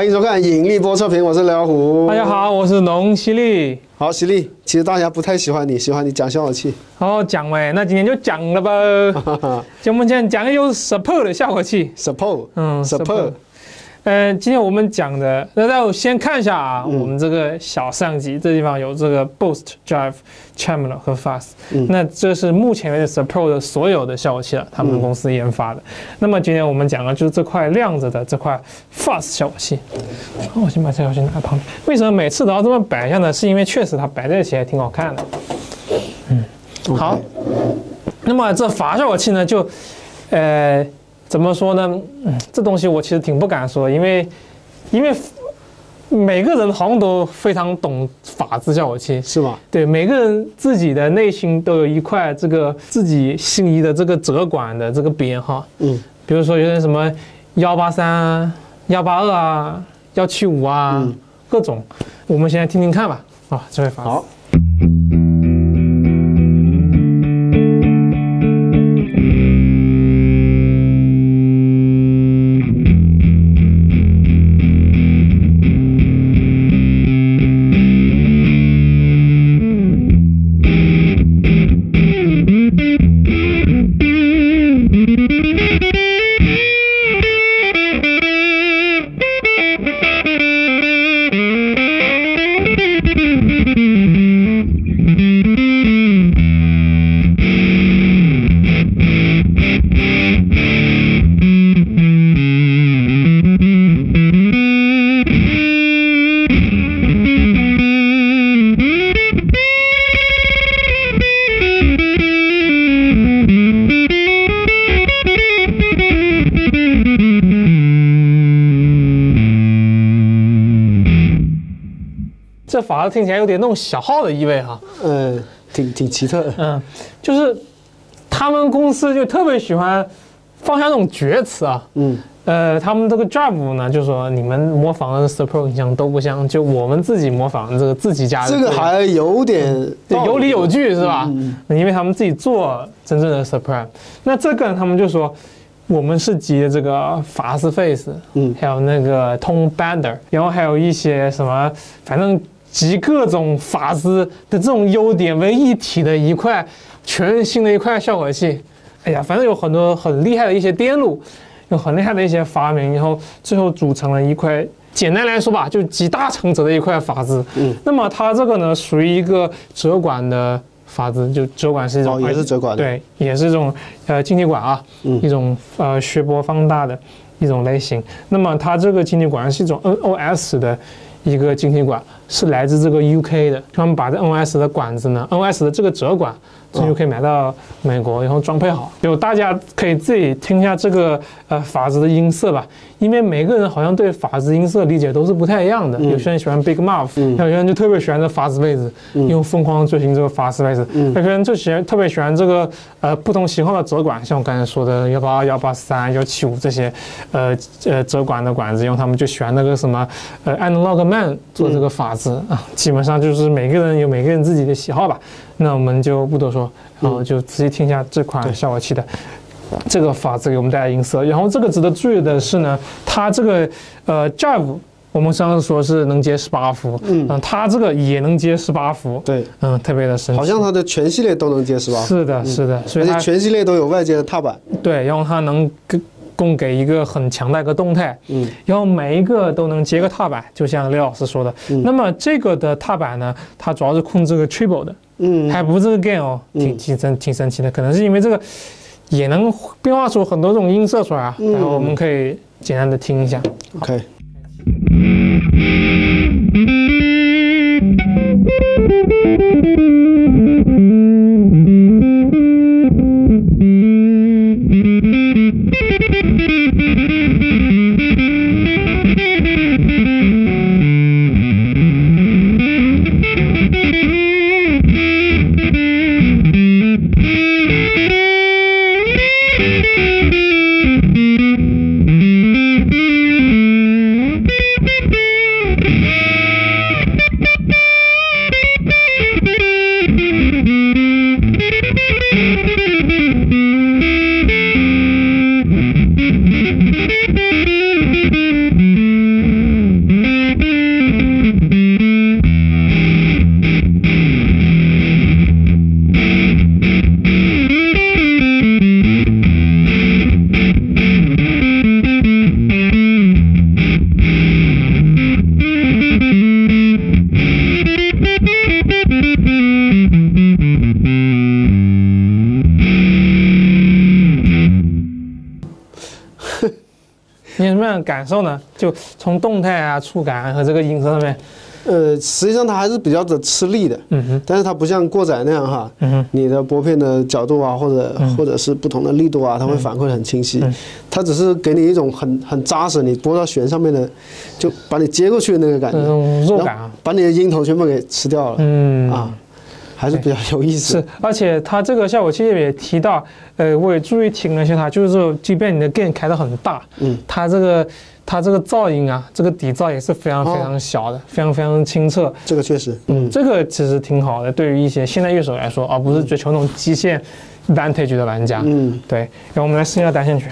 欢迎收看《引力波测评》，我是刘虎。大家好，我是龙犀利。好，犀利。其实大家不太喜欢你，喜欢你讲笑话器。好讲喂，那今天就讲了吧。就我们今天讲有 support 的笑话器。support，嗯 support。嗯，今天我们讲的，那那先看一下啊，我们这个小相机这地方有这个 Boost、Drive、Tremolo 和 Fast，那这是目前为止 Support 的所有的效果器了，他们公司研发的。那么今天我们讲的就是这块亮着的这块 Fast 效果器。我先把这条线拿旁边。为什么每次都要这么摆一下呢？是因为确实它摆在一起还挺好看的。嗯，好。那么这阀效果器呢，就呃。怎么说呢？嗯，这东西我其实挺不敢说，因为，因为每个人好像都非常懂法制效果器，是吧？对，每个人自己的内心都有一块这个自己心仪的这个折管的这个编号。嗯，比如说有点什么幺八三、幺八二啊、幺七五啊，各种。我们先来听听看吧。啊，这位法好。听起来有点那种小号的意味哈，嗯，挺挺奇特的，嗯，就是他们公司就特别喜欢放下那种厥词啊，嗯，呃，他们这个 Drive 呢，就说你们模仿的像都不像，就我们自己模仿这个自己家的，这个还有点有理有据是吧？因为他们自己做真正的 Support，那这个他们就说我们是集的这个 Fast Face，嗯，还有那个 Tone Bender，然后还有一些什么，反正。集各种法子的这种优点为一体的一块全新的一块效果器，哎呀，反正有很多很厉害的一些电路，有很厉害的一些发明，然后最后组成了一块，简单来说吧，就集大成者的一块法子。嗯，那么它这个呢，属于一个折管的法子，就折管是一种，也是折管的，对，也是一种呃晶体管啊，一种呃削波放大的一种类型。那么它这个晶体管是一种 NOS 的。一个晶体管是来自这个 UK 的，他们把这 NOS 的管子呢，NOS 的这个折管。这就可以买到美国，然后装配好。就大家可以自己听一下这个呃法子的音色吧，因为每个人好像对法子音色理解都是不太一样的。有些人喜欢 Big Mouth，有些人就特别喜欢这法子贝斯，因为疯狂追寻这个法子贝斯。有些人就喜欢特别喜欢这个呃不同型号的折管，像我刚才说的幺八二、幺八三、幺七五这些呃呃折管的管子，因为他们就喜欢那个什么呃 Analog Man 做这个法子啊。基本上就是每个人有每个人自己的喜好吧。那我们就不多说，然后就仔细听一下这款效果器的这个法子给我们带来音色。然后这个值得注意的是呢，它这个呃 Drive 我们上次说是能接十八伏，嗯，它这个也能接十八伏，对，嗯，特别的神奇。好像它的全系列都能接十八伏。是的，是的，所以它全系列都有外接的踏板。对，然后它能跟。供给一个很强大一个动态，嗯，然后每一个都能接个踏板，就像刘老师说的。那么这个的踏板呢，它主要是控制个 treble 的，嗯，还不是 again 哦，挺挺神挺神奇的，可能是因为这个也能变化出很多种音色出来啊，然后我们可以简单的听一下，OK。感受呢？就从动态啊、触感和这个音色上面，呃，实际上它还是比较的吃力的，嗯哼，但是它不像过载那样哈，嗯哼，你的拨片的角度啊，或者嗯。或者是不同的力度啊，它会反馈得很清晰。嗯。它只是给你一种很很扎实，你拨到弦上面的，就把你接过去的那个感觉，这种肉感啊，把你的音头全部给吃掉了。嗯。啊，还是比较有意思是。，而且它这个效果器也提到，呃，我也注意听了一下它，就是说，即便你的 gain 开得很大，嗯，它这个它这个噪音啊，这个底噪也是非常哦非常小的，非常非常清澈。这个确实，嗯，这个其实挺好的，对于一些现代乐手来说，而不是追求那种极限 vantage 的玩家。嗯，对，然后我们来试一下单线曲。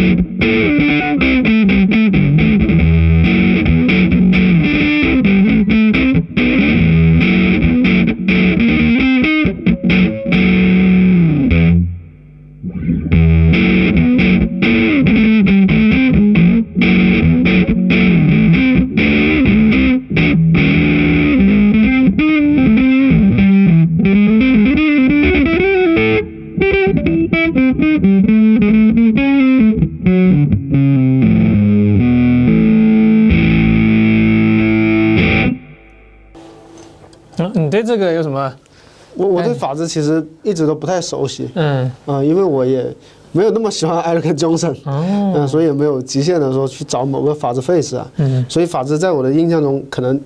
Thank you. 对这个有什么？我我对法子其实一直都不太熟悉，嗯，啊，因为我也没有那么喜欢 Eric Johnson，哦，嗯，所以也没有极限的说去找某个法子 face 啊，嗯。所以法子在我的印象中可能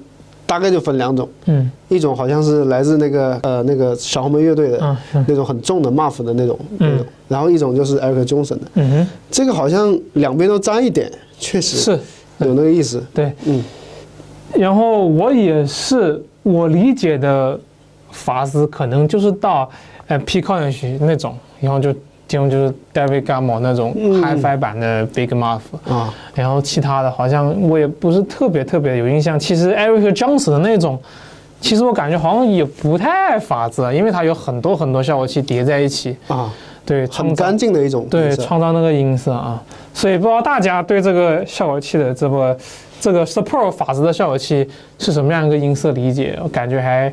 大概就分两种，嗯。一种好像是来自那个呃那个小红门乐队的嗯嗯那种很重的 muff 的那种那嗯种，然后一种就是 Eric Johnson 的，嗯哼，这个好像两边都沾一点，确实是。有那个意思，对。嗯然后我也是我理解的法子，可能就是到呃 P c o n 曲那种，然后就这种就是 David Gilmour 那种嗯。HiFi 版的 Big Muff，、啊，然后其他的好像我也不是特别特别有印象。其实 Eric Johnson 的那种，其实我感觉好像也不太法子，因为它有很多很多效果器叠在一起，啊，对，很干净的一种对创造那个音色啊。所以不知道大家对这个效果器的这个这个 Support 法子的效果器是什么样一个音色理解？我感觉还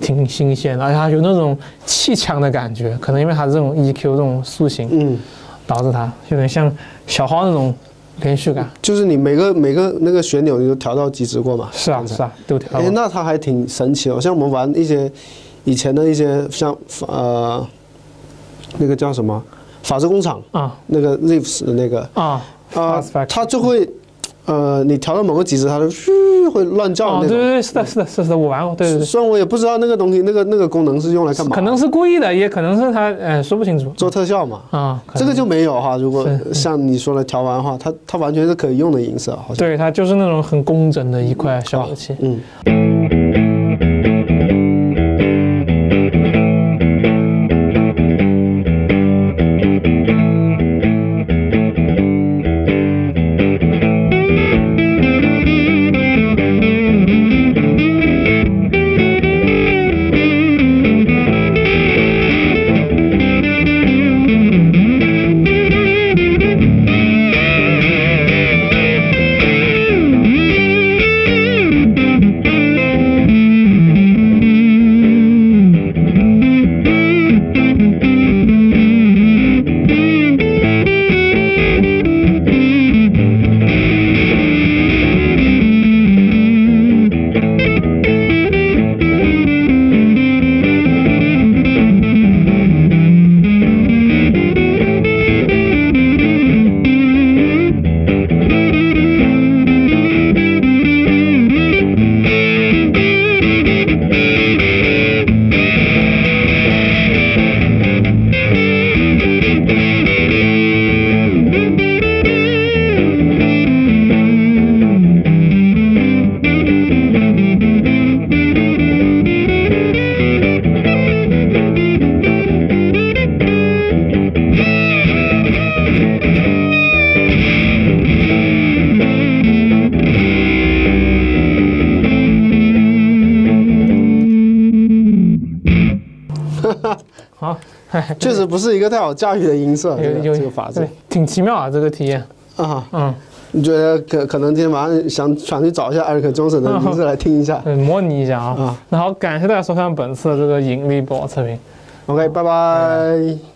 挺新鲜的，而且它有那种气腔的感觉，可能因为它这种 EQ 这种塑形，嗯，导致它有点像小号那种连续感。就是你每个每个那个旋钮你都调到极值过嘛？是啊是啊，都调哎，那它还挺神奇哦。像我们玩一些以前的一些像呃那个叫什么法制工厂啊那个 riffs 的那个啊啊它就会呃你调到某个极致，它就嘘会乱叫哦，那种。对对对，是的，是的，是的，我玩过，对对对，虽然我也不知道那个东西那个那个功能是用来干嘛，可能是故意的，也可能是它，呃，说不清楚做特效嘛。啊。这个就没有哈，如果像你说的调完的话，它它完全是可以用的音色，好像。对，它就是那种很工整的一块效果器。嗯。确实不是一个太好驾驭的音色，这个有有这个法子，挺奇妙啊，这个体验。啊。嗯，你觉得可可能今天晚上想想去找一下艾瑞克·钟森的名字来听一下。对，模拟一下啊。啊那好，感谢大家收看本次的这个引力波测评。OK，拜拜。